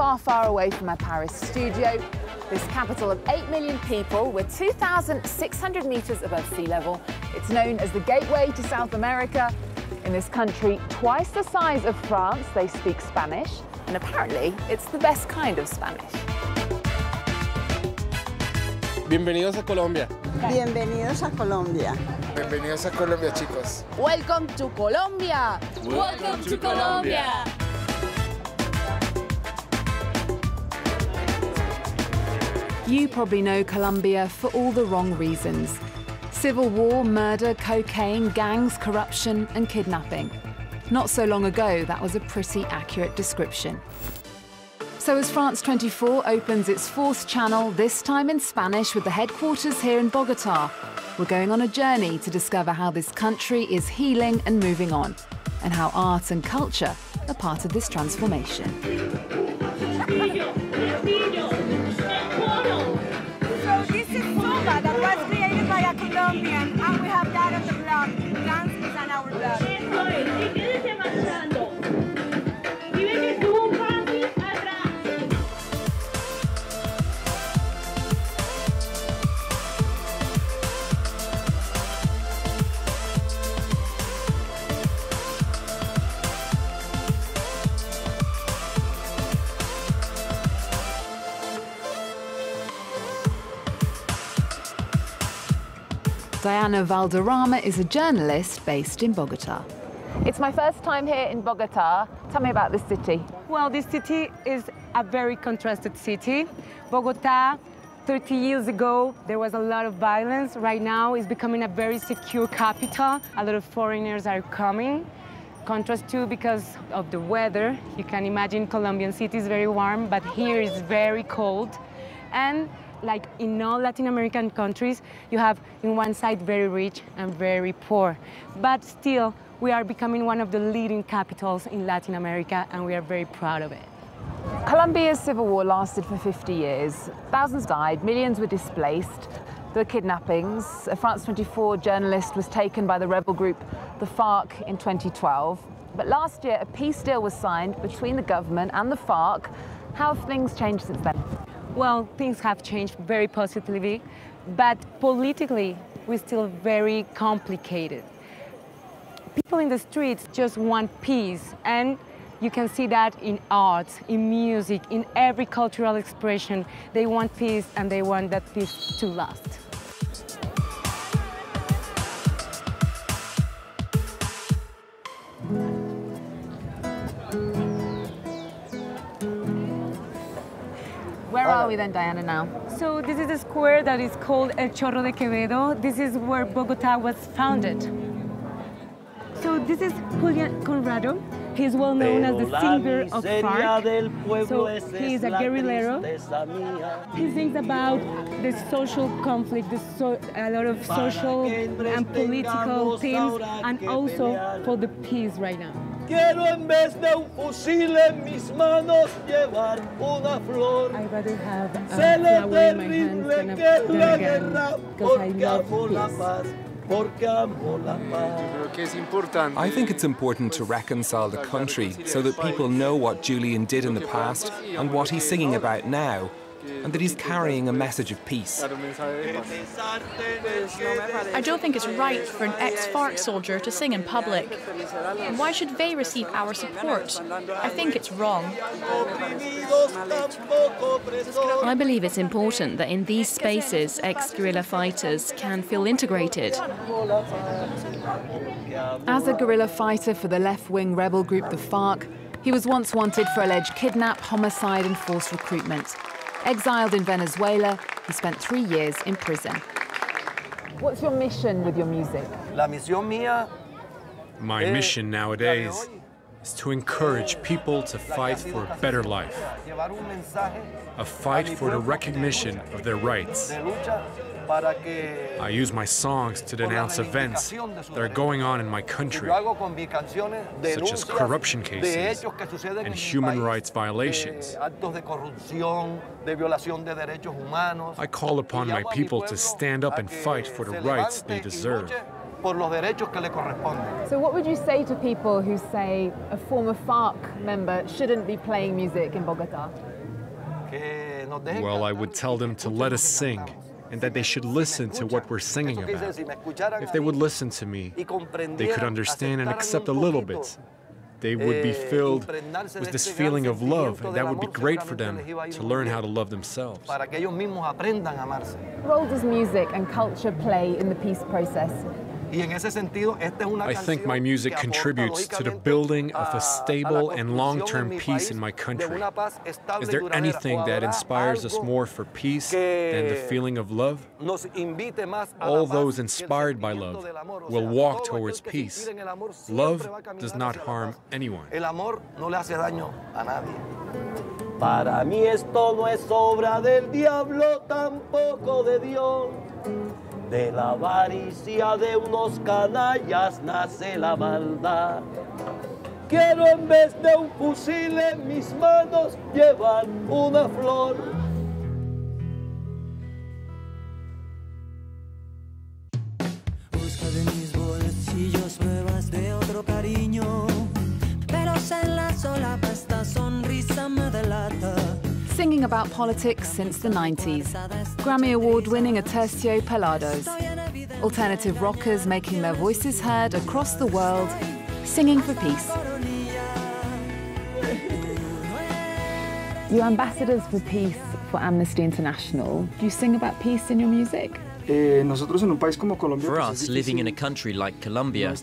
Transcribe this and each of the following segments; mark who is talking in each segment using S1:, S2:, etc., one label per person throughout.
S1: today we're far, far away from our Paris studio, this capital of 8 million people. We're 2,600 metres above sea level. It's known as the gateway to South America. In this country, twice the size of France, they speak Spanish, and apparently it's the best kind of Spanish.
S2: Bienvenidos a Colombia.
S3: Bienvenidos a Colombia.
S2: Bienvenidos a Colombia, chicos.
S1: Welcome to Colombia!
S4: Welcome to Colombia!
S1: You probably know Colombia for all the wrong reasons. Civil war, murder, cocaine, gangs, corruption and kidnapping. Not so long ago, that was a pretty accurate description. So as France 24 opens its fourth channel, this time in Spanish with the headquarters here in Bogota, we're going on a journey to discover how this country is healing and moving on, and how art and culture are part of this transformation. Diana Valderrama is a journalist based in Bogota. It's my first time here in Bogota. Tell me about this city.
S5: Well, this city is a very contrasted city. Bogota, 30 years ago, there was a lot of violence. Right now, it's becoming a very secure capital. A lot of foreigners are coming. Contrast too because of the weather. You can imagine Colombian city is very warm, but here is very cold. And like in all Latin American countries, you have in one side very rich and very poor. But still, we are becoming one of the leading capitals in Latin America, and we are very proud of it.
S1: Colombia's civil war lasted for 50 years. Thousands died, millions were displaced. There were kidnappings. A France 24 journalist was taken by the rebel group, the FARC, in 2012. But last year, a peace deal was signed between the government and the FARC. How have things changed since then?
S5: Well, things have changed very positively, but politically, we're still very complicated. People in the streets just want peace, and you can see that in art, in music, in every cultural expression. They want peace, and they want that peace to last.
S1: We then, Diana, now?
S5: So this is a square that is called El Chorro de Quevedo. This is where Bogota was founded. So this is Julian Conrado. He's well known as the singer of FARC. So he is a guerrillero. He sings about the social conflict, the so, a lot of social and political themes, and also for the peace right now.
S6: Quiero en vez de un fusil en mis manos llevar una flor.
S5: I'd rather have a flower in my hands than a, than a gun,
S6: guerra,
S5: because I love peace.
S6: Paz, porque amo la paz.
S2: Creo que es importante.
S7: I think it's important to reconcile the country so that people know what Julian did in the past and what he's singing about now, and that he's carrying a message of peace.
S2: Dar un mensaje de paz.
S8: I don't think it's right for an ex FARC soldier to sing in public. Why should they receive our support? I think it's wrong.
S6: Oprimidos tampoco opresores.
S9: I believe it's important that in these spaces, ex guerrilla fighters can feel integrated.
S1: As a guerrilla fighter for the left wing rebel group the FARC, he was once wanted for alleged kidnap, homicide, and forced recruitment. Exiled in Venezuela, he spent three years in prison. What's your mission with your music?
S6: La misión mía
S10: My mission nowadays is to encourage people to fight for a better life,
S6: llevar un mensaje
S10: a fight for the recognition of their rights.
S6: De lucha para que
S10: I use my songs to denounce events that are going on in my country,
S6: yo hago con mis canciones
S10: such as corruption cases
S6: hechos que suceden
S10: and human rights eh, violations.
S6: de actos de corrupción, de violación de derechos humanos.
S10: I call upon my
S6: llamo a mi
S10: people to stand up and fight for the rights they deserve.
S6: luche por los derechos que le corresponden.
S1: So, what would you say to people who say a former FARC member shouldn't be playing music in Bogota?
S6: Que nos dejen
S10: Well, I would tell them to let us sing and that they should listen to what we're singing about.
S6: dicen, si me escucharan
S10: If they would listen to me, they could understand and accept a little bit. They would be
S6: eh,
S10: filled with this feeling of love, and that would be great for them
S6: les iba a ir
S10: to learn how to love themselves.
S6: para que ellos mismos aprendan a amarse.
S1: What role does music and culture play in the peace process?
S6: Y en ese sentido, esta es una
S10: I think my music contributes to the building of
S6: a-
S10: a
S6: a la
S10: stable and
S6: long-term
S10: peace in my country.
S6: una paz estable
S10: Is there anything that inspires us more for peace than the feeling of love?
S6: nos invite más a la
S10: All those inspired by love
S6: del amor. O
S10: will walk towards peace.
S6: inspire en el amor siempre
S10: Love
S6: va a caminar
S10: does not harm anyone.
S6: El amor no le hace daño a nadie. Para mí esto no es obra del diablo, tampoco de Dios. De la avaricia de unos canallas nace la maldad. Quiero en vez de un fusil en mis manos llevar una flor.
S11: Busca de mis bolsillos pruebas de otro cariño, pero en la solapa esta sonrisa me delata.
S1: Singing about politics since the 90s. Grammy Award winning Aterciopelados. Alternative rockers making their voices heard across the world, singing for peace. You're ambassadors for peace for Amnesty International. Do you sing about peace in your music?
S2: Eh, nosotros en un país como Colombia,
S12: For us, living in a country like Colombia,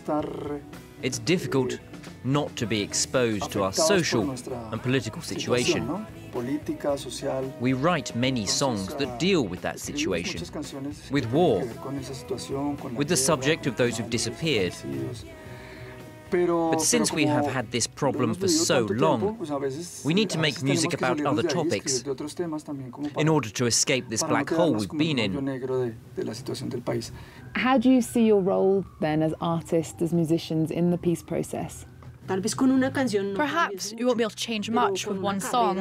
S12: it's difficult not to be exposed to our social and political situation.
S2: ¿No? Política, social.
S12: We write many songs
S2: ah,
S12: that deal with that situation, with war,
S2: que ver con esa situación, con la
S12: with the subject of those who've disappeared. But since we have had this problem for so long,
S2: tiempo, pues a veces-
S12: we need to make music about other
S2: de ahí y
S12: topics
S2: escribir de otros temas también, como
S12: in order to escape this black hole we've been in.
S2: negro de, de la situación del país.
S1: How do you see your role then as artists, as musicians in the peace process?
S8: Perhaps we won't be able to change much with one song,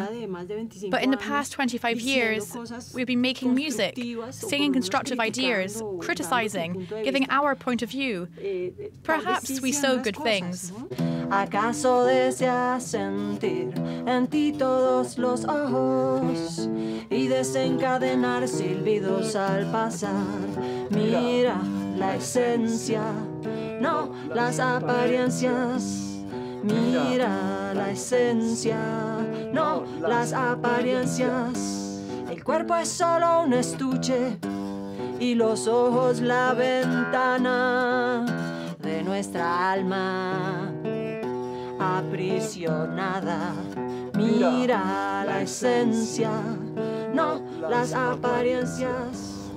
S8: but in the past 25 years, we've been making music, singing constructive ideas, criticizing, giving our point of view. Eh, Perhaps we sow good things.
S11: ¿Acaso deseas sentir en ti todos los ojos y desencadenar silbidos al pasar? Mira la esencia, no las apariencias. Mira la esencia, no las apariencias. El cuerpo es solo un estuche y los ojos la ventana de nuestra alma aprisionada. Mira la esencia, no las apariencias.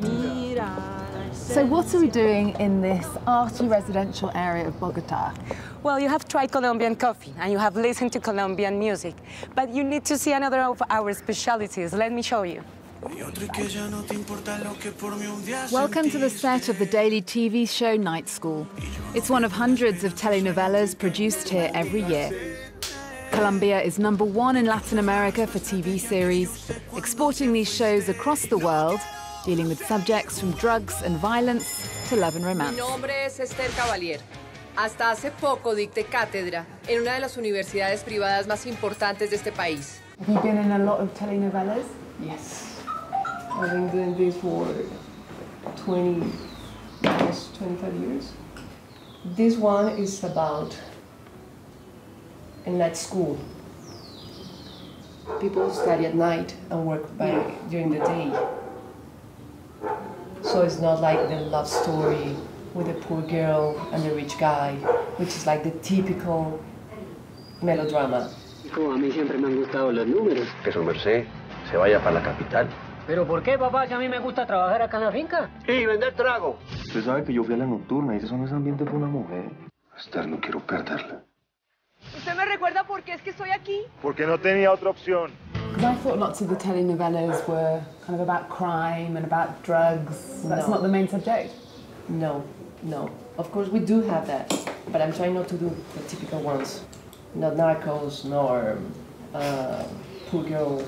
S11: Mira la
S1: So, what are we doing in this arty residential area of Bogota?
S5: Well, you have tried Colombian coffee and you have listened to Colombian music, but you need to see another of our specialties. Let me show you.
S1: Welcome to the set of the daily TV show Night School. It's one of hundreds of telenovelas produced here every year. Colombia is number one in Latin America for TV series, exporting these shows across the world, dealing with subjects from drugs and violence to love and
S13: Mi
S1: romance.
S13: Hasta hace poco dicté cátedra en una de las universidades privadas más importantes de este país.
S1: Have you been in a lot of telenovelas?
S14: Yes. I've been doing this for 20, almost 25 years. This one is about a night school. People study at night and work by during the day. So it's not like the love story with the poor girl and the rich guy, which is like the typical melodrama.
S15: Como a mí siempre me han gustado los números. Que su merced se vaya para la capital. ¿Pero por qué, papá? Si a mí me gusta trabajar acá en la finca.
S16: Y vender trago. Usted sabe que yo fui a la nocturna y eso no es ambiente para una mujer. Esther, no quiero perderla.
S17: ¿Usted me recuerda por qué es que estoy aquí?
S18: Porque no tenía otra opción.
S14: Because I thought lots of the telenovelas were kind of about crime and about drugs. That's No. not the main subject.
S19: No, no. Of course, we do have that, but I'm trying not to do the typical ones. Not narcos, nor uh, poor girl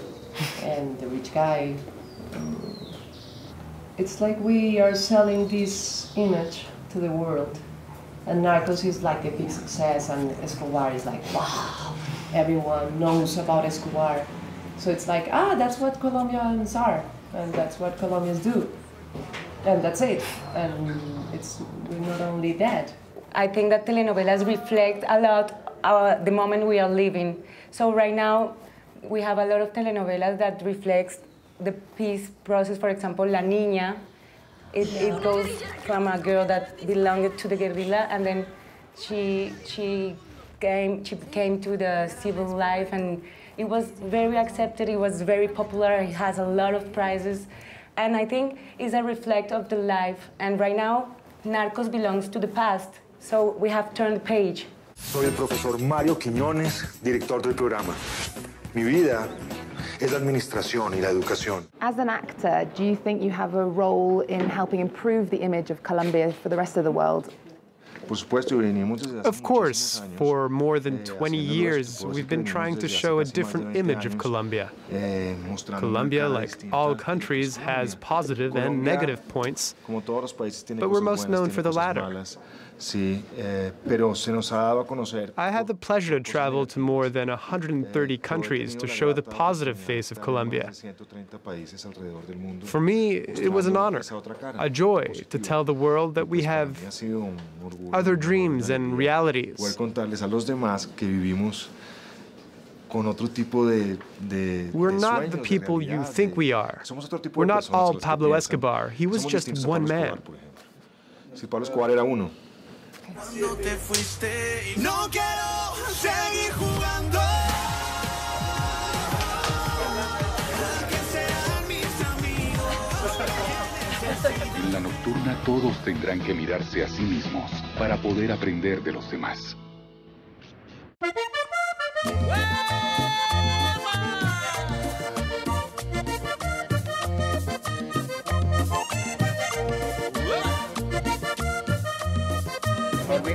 S19: and the rich guy. It's like we are selling this image
S14: to the world. And Narcos is like a big success, and Escobar is like, wow, everyone knows about Escobar. So it's like, ah, that's what Colombians are, and that's what Colombians do. And that's it. And it's, we're not only that.
S5: I think that telenovelas reflect a lot our, the moment we are living. So right now, we have a lot of telenovelas that reflects the peace process. For example, La Niña, it, it goes from a girl that belonged to the guerrilla, and then she she came she came to the civil life, and it was very accepted. It was very popular. It has a lot of prizes, and I think it's a reflect of the life. And right now, Narcos belongs to the past, so we have turned the page.
S16: Soy el profesor Mario Quiñones, director del programa. Mi vida es la administración y la educación.
S1: As an actor, do you think you have a role in helping improve the image of Colombia for the rest of the world?
S20: Of course, for more than 20 years, we've been trying to show a different image of Colombia. Colombia, like all countries, has positive and negative points, but we're most known for the latter.
S16: Sí, eh, pero se nos ha dado a conocer.
S20: I had the pleasure to travel to more than 130 countries to show the positive face of Colombia. For me, it was an honor, a joy to tell the world that we have other dreams and realities.
S16: Contarles a los demás que vivimos con otro tipo de, de
S20: We're not the people you think we are.
S16: Somos otro tipo
S20: We're not all Pablo. Escobar. He was just one man.
S16: Escobar, por ejemplo. Si Pablo Escobar era uno.
S11: No te fuiste y no quiero seguir jugando.
S21: En la nocturna todos tendrán que mirarse a sí mismos para poder aprender de los demás.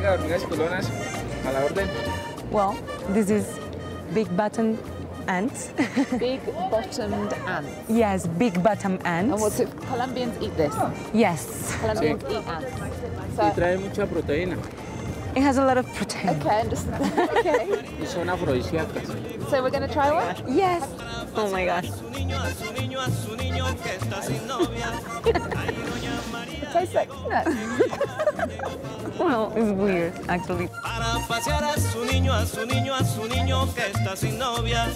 S2: Hormiga, hormigas culonas, a la orden.
S5: Well, this is big button ants.
S1: Big bottomed ants.
S5: yes, big bottom ants.
S1: And what's it? Colombians eat this.
S5: Yes.
S1: Colombians eat ants.
S2: Y trae mucha proteína.
S5: It has a lot of protein.
S1: Okay, understand. okay.
S2: Son afrodisíacas.
S1: So we're going to try one?
S5: Yes. Oh my gosh.
S1: It tastes like peanuts.
S5: Well, it's weird, actually.
S11: Para pasear a su niño, a su niño, a su niño que está sin novia.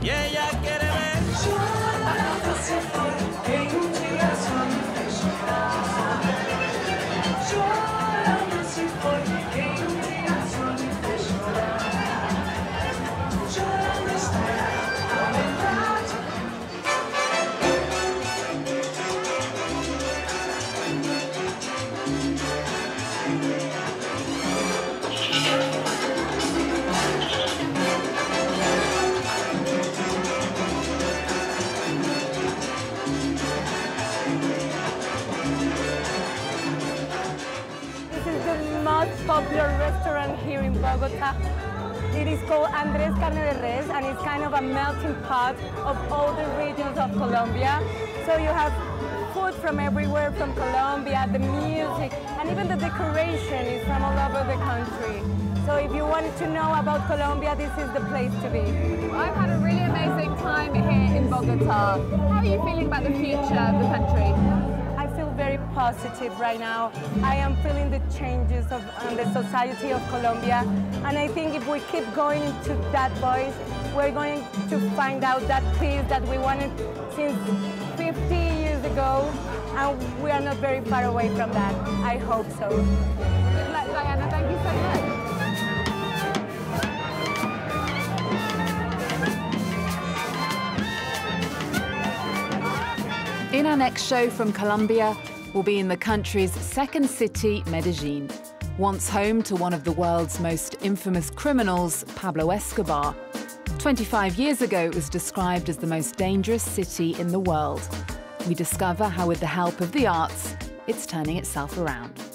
S11: Y ella quiere ver.
S5: Bogota. It is called Andres Carne de Res, and it's kind of a melting pot of all the regions of Colombia. So you have food from everywhere, from Colombia, the music, and even the decoration is from all over the country. So if you wanted to know about Colombia, this is the place to be.
S1: I've had a really amazing time here in Bogota. How are you feeling about the future of the country?
S5: I feel very positive right now. I am feeling the changes of um, the society of Colombia, and I think if we keep going into that voice, we're going to find out that peace that we wanted since 50 years ago, and we are not very far away from that. I hope so.
S1: Good luck, Diana. Thank you so much. In our next show from Colombia, we'll be in the country's second city, Medellin, once home to one of the world's most infamous criminals, Pablo Escobar. 25 years ago, it was described as the most dangerous city in the world. We discover how, with the help of the arts, it's turning itself around.